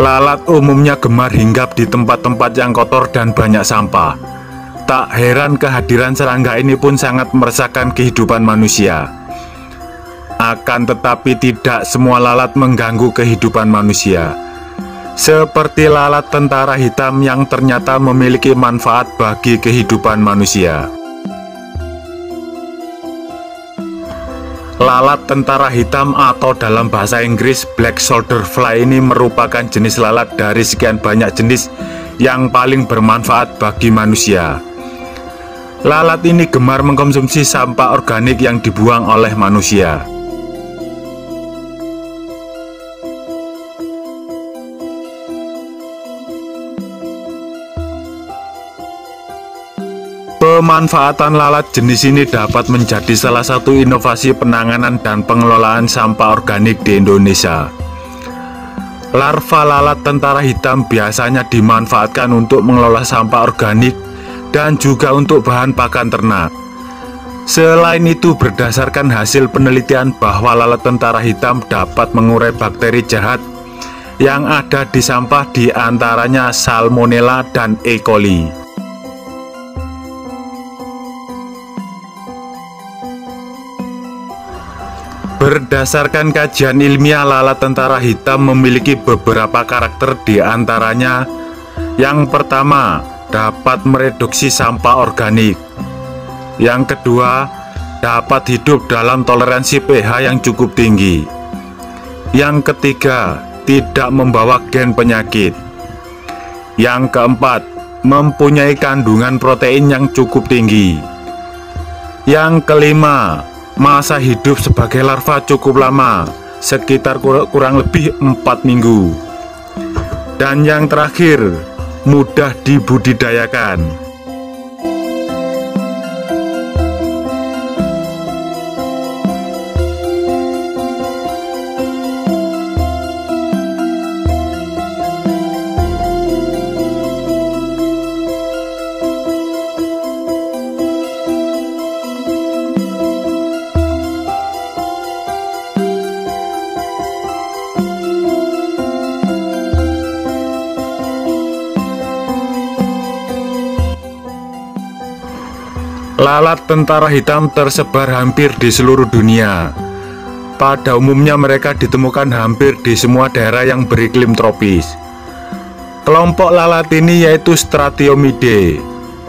Lalat umumnya gemar hinggap di tempat-tempat yang kotor dan banyak sampah. Tak heran kehadiran serangga ini pun sangat meresahkan kehidupan manusia. Akan tetapi tidak semua lalat mengganggu kehidupan manusia. Seperti lalat tentara hitam yang ternyata memiliki manfaat bagi kehidupan manusia. Lalat tentara hitam atau dalam bahasa Inggris Black Soldier Fly ini merupakan jenis lalat dari sekian banyak jenis yang paling bermanfaat bagi manusia. Lalat ini gemar mengkonsumsi sampah organik yang dibuang oleh manusia. Pemanfaatan lalat jenis ini dapat menjadi salah satu inovasi penanganan dan pengelolaan sampah organik di Indonesia. Larva lalat tentara hitam biasanya dimanfaatkan untuk mengelola sampah organik dan juga untuk bahan pakan ternak. Selain itu, berdasarkan hasil penelitian bahwa lalat tentara hitam dapat mengurai bakteri jahat yang ada di sampah di antaranya Salmonella dan E. coli. Berdasarkan kajian ilmiah, lalat tentara hitam memiliki beberapa karakter di antaranya. Yang pertama, dapat mereduksi sampah organik. Yang kedua, dapat hidup dalam toleransi pH yang cukup tinggi. Yang ketiga, tidak membawa gen penyakit. Yang keempat, mempunyai kandungan protein yang cukup tinggi. Yang kelima, Masa hidup sebagai larva cukup lama, sekitar kurang lebih 4 minggu. Dan yang terakhir, mudah dibudidayakan. Lalat tentara hitam tersebar hampir di seluruh dunia. Pada umumnya mereka ditemukan hampir di semua daerah yang beriklim tropis. Kelompok lalat ini yaitu Stratiomidae,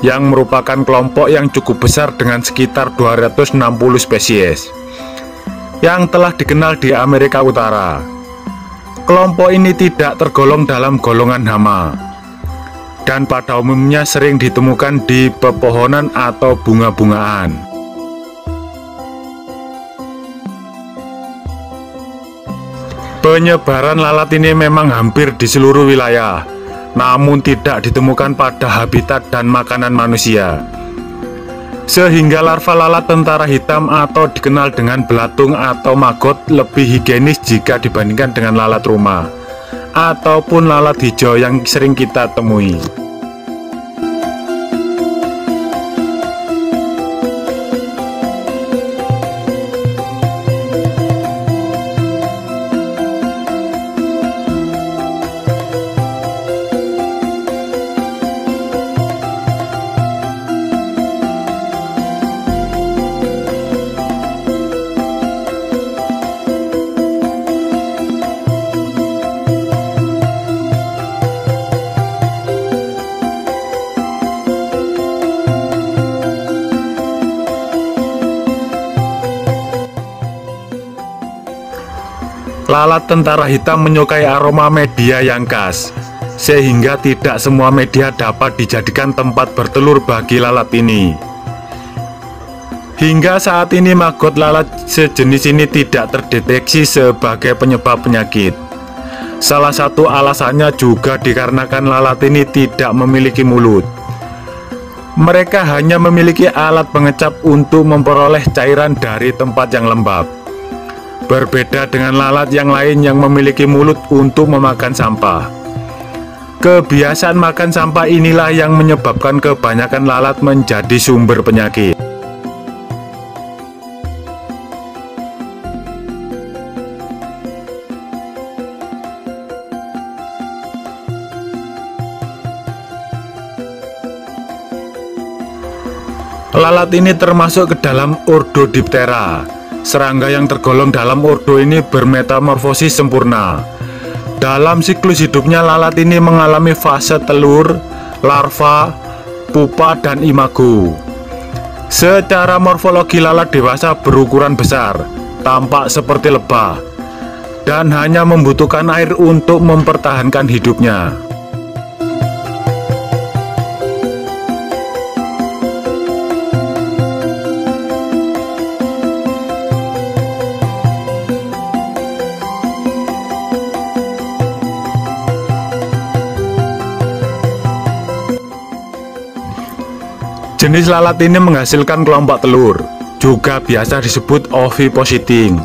yang merupakan kelompok yang cukup besar dengan sekitar 260 spesies, yang telah dikenal di Amerika Utara. Kelompok ini tidak tergolong dalam golongan hama, dan pada umumnya sering ditemukan di pepohonan atau bunga-bungaan. Penyebaran lalat ini memang hampir di seluruh wilayah, namun tidak ditemukan pada habitat dan makanan manusia. Sehingga larva lalat tentara hitam atau dikenal dengan belatung atau maggot lebih higienis jika dibandingkan dengan lalat rumah ataupun lalat hijau yang sering kita temui. Lalat tentara hitam menyukai aroma media yang khas, sehingga tidak semua media dapat dijadikan tempat bertelur bagi lalat ini. Hingga saat ini maggot lalat sejenis ini tidak terdeteksi sebagai penyebab penyakit. Salah satu alasannya juga dikarenakan lalat ini tidak memiliki mulut. Mereka hanya memiliki alat pengecap untuk memperoleh cairan dari tempat yang lembab berbeda dengan lalat yang lain yang memiliki mulut untuk memakan sampah. Kebiasaan makan sampah inilah yang menyebabkan kebanyakan lalat menjadi sumber penyakit. Lalat ini termasuk ke dalam Ordodiptera, Serangga yang tergolong dalam ordo ini bermetamorfosis sempurna. Dalam siklus hidupnya lalat ini mengalami fase telur, larva, pupa, dan imago. Secara morfologi lalat dewasa berukuran besar, tampak seperti lebah, dan hanya membutuhkan air untuk mempertahankan hidupnya. Jenis lalat ini menghasilkan kelompok telur, juga biasa disebut ovipositing.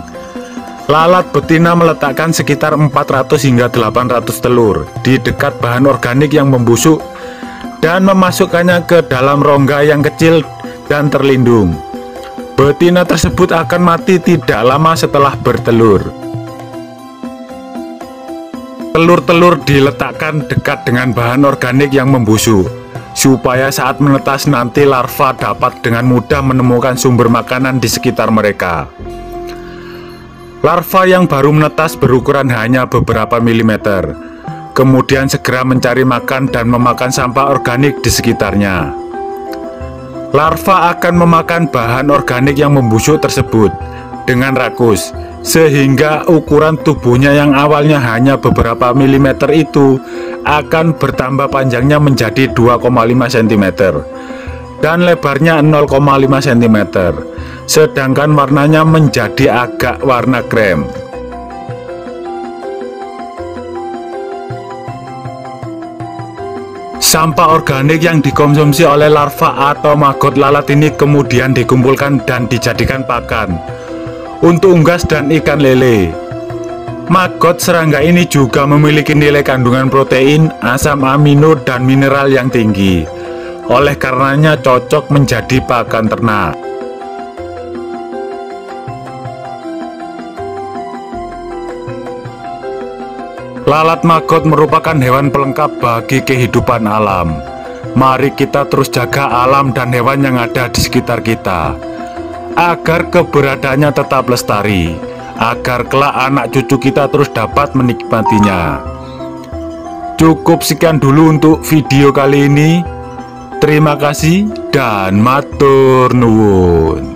Lalat betina meletakkan sekitar 400 hingga 800 telur di dekat bahan organik yang membusuk dan memasukkannya ke dalam rongga yang kecil dan terlindung. Betina tersebut akan mati tidak lama setelah bertelur. Telur-telur diletakkan dekat dengan bahan organik yang membusuk supaya saat menetas nanti larva dapat dengan mudah menemukan sumber makanan di sekitar mereka. Larva yang baru menetas berukuran hanya beberapa milimeter, kemudian segera mencari makan dan memakan sampah organik di sekitarnya. Larva akan memakan bahan organik yang membusuk tersebut dengan rakus, sehingga ukuran tubuhnya yang awalnya hanya beberapa milimeter itu akan bertambah panjangnya menjadi 2,5 cm dan lebarnya 0,5 cm sedangkan warnanya menjadi agak warna krem. Sampah organik yang dikonsumsi oleh larva atau maggot lalat ini kemudian dikumpulkan dan dijadikan pakan untuk unggas dan ikan lele Maggot serangga ini juga memiliki nilai kandungan protein, asam amino, dan mineral yang tinggi. Oleh karenanya cocok menjadi pakan ternak. Lalat maggot merupakan hewan pelengkap bagi kehidupan alam. Mari kita terus jaga alam dan hewan yang ada di sekitar kita, agar keberadaannya tetap lestari agar kelak anak cucu kita terus dapat menikmatinya. Cukup sekian dulu untuk video kali ini. Terima kasih dan matur nuwun.